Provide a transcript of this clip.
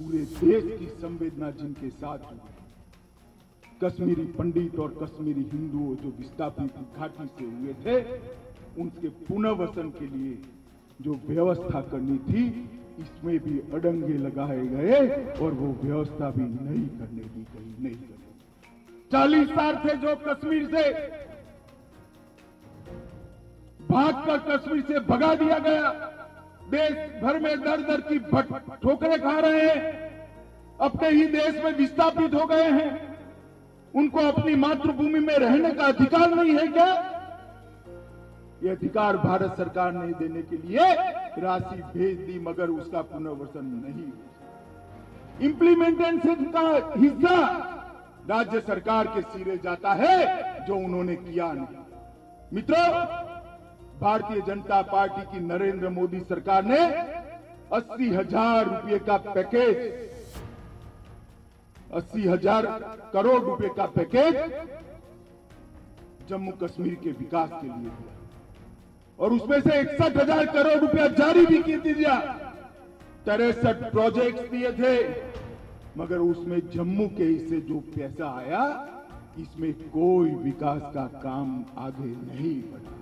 पूरे देश की संवेदना जिनके साथ हुई कश्मीरी पंडित और कश्मीरी हिंदुओं जो विस्थापित घाटी से हुए थे, उनके पुनर्वसन के लिए जो व्यवस्था करनी थी, इसमें भी अडंगे लगाए गए और वो व्यवस्था भी नहीं करने दी गई, नहीं करने चालीस साल थे जो कश्मीर से भागकर कश्मीर से भगा दिया गया। देश भर में दर दर की ठोकरें खा रहे हैं। अपने ही देश में विस्थापित हो गए हैं। उनको अपनी मातृभूमि में रहने का अधिकार नहीं है क्या? ये अधिकार भारत सरकार ने देने के लिए राशि भेज दी, मगर उसका पुनर्वसन नहीं इम्प्लीमेंटेशन का हिस्सा राज्य सरकार के सिरे जाता है, जो उन्होंने किया नहीं। मित्रों भारतीय जनता पार्टी की नरेंद्र मोदी सरकार ने अस्सी हज़ार रुपये का पैकेज, अस्सी हज़ार करोड़ रुपए का पैकेज जम्मू कश्मीर के विकास के लिए दिया। और उसमें से इकसठ हज़ार करोड़ रुपया जारी भी की दिया। तिरसठ प्रोजेक्ट दिए थे, मगर उसमें जम्मू के हिस्से जो पैसा आया, इसमें कोई विकास का काम आगे नहीं बढ़ा।